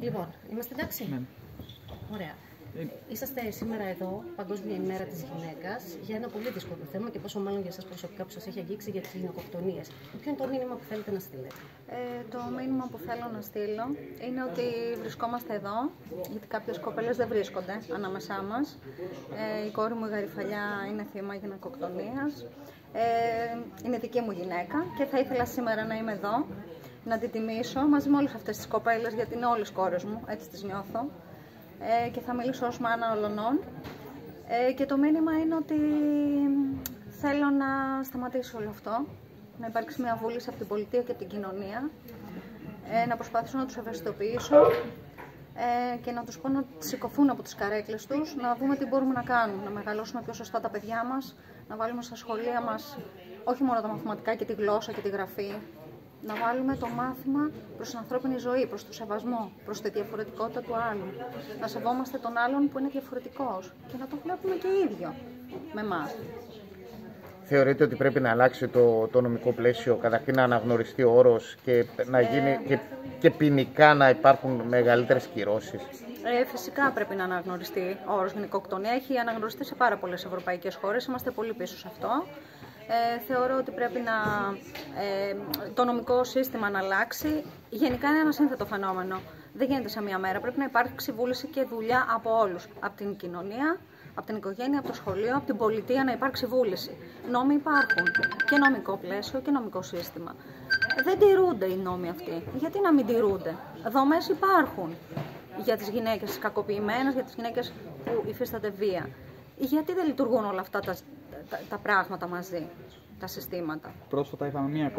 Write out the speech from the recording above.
Λοιπόν, είμαστε εντάξει; Ναι. Ωραία. Ε, Είσαστε σήμερα εδώ, Παγκόσμια ημέρα της γυναίκας, για ένα πολύ δύσκολο θέμα και πόσο μάλλον για εσάς προσωπικά που σας έχει αγγίξει για τις γυναικοκτονίες. Ποιο είναι το μήνυμα που θέλετε να στείλετε; Ε, το μήνυμα που θέλω να στείλω είναι ότι βρισκόμαστε εδώ, γιατί κάποιες κοπέλες δεν βρίσκονται ανάμεσά μας. Ε, η κόρη μου η Γαριφαλιά είναι θύμα γυναικοκτονίας. Ε, είναι δική μου γυναίκα και θα ήθελα σήμερα να είμαι εδώ, να την τιμήσω μαζί με όλες αυτές τις κοπέλες, γιατί είναι όλε κόρε μου, έτσι τις νιώθω. Ε, και θα μιλήσω ως μάνα ολονών. Ε, και το μήνυμα είναι ότι θέλω να σταματήσει όλο αυτό, να υπάρξει μια βούληση από την πολιτεία και την κοινωνία, ε, να προσπαθήσω να τους ευαισθητοποιήσω ε, και να τους πω να σηκωθούν από τις καρέκλες τους, να δούμε τι μπορούμε να κάνουμε, να μεγαλώσουμε πιο σωστά τα παιδιά μας, να βάλουμε στα σχολεία μας όχι μόνο τα μαθηματικά και τη γλώσσα και τη γραφή, να βάλουμε το μάθημα προς την ανθρώπινη ζωή, προς το σεβασμό, προς τη διαφορετικότητα του άλλου. Να σεβόμαστε τον άλλον που είναι διαφορετικός και να το βλέπουμε και ίδιο με εμάς. Θεωρείτε ότι πρέπει να αλλάξει το, το νομικό πλαίσιο, καταρχήν να αναγνωριστεί ο όρος και να γίνει και, και ποινικά να υπάρχουν μεγαλύτερες κυρώσεις; Ε, φυσικά πρέπει να αναγνωριστεί ο όρος γυναικοκτονία. Έχει αναγνωριστεί σε πάρα πολλές ευρωπαϊκές χώρες. Είμαστε πολύ πίσω σε αυτό. Ε, θεωρώ ότι πρέπει να, ε, το νομικό σύστημα να αλλάξει. Γενικά είναι ένα σύνθετο φαινόμενο. Δεν γίνεται σε μία μέρα. Πρέπει να υπάρξει βούληση και δουλειά από όλους. Από την κοινωνία, από την οικογένεια, από το σχολείο, από την πολιτεία να υπάρξει βούληση. Νόμοι υπάρχουν. Και νομικό πλαίσιο και νομικό σύστημα. Δεν τηρούνται οι νόμοι αυτοί. Γιατί να μην τηρούνται; Δομές υπάρχουν για τις γυναίκες κακοποιημένες, για τις γυναίκες που υφίσταται βία. Γιατί δεν λειτουργούν όλα αυτά τα, τα, τα πράγματα μαζί, τα συστήματα. Πρόσφατα είχαμε μία